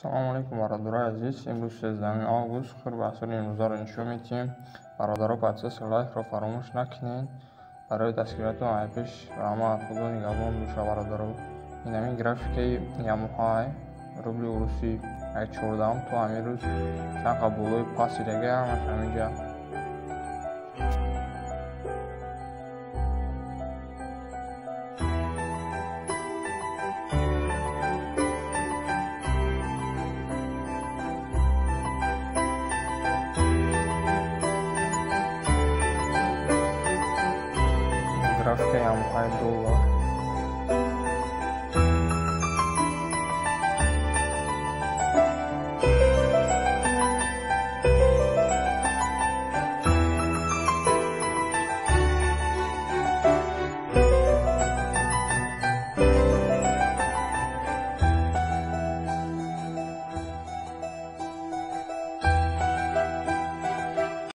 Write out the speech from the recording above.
салому алейкум бародарои азиз. Имрӯз сездаҳуми август хӯр баҳсоли имрӯзаро нишон медиҳем бародаро подписация лайкро фаромӯш накунед. Барои дастгиритон айпиш ва ҳама худо нигаҳбон боша бародаро. Ин ҳамин графикаи ямоҳай рубли урусӣ як чордаҳум то ҳамин рӯз чанд қабулои паси дага 这样宽多了。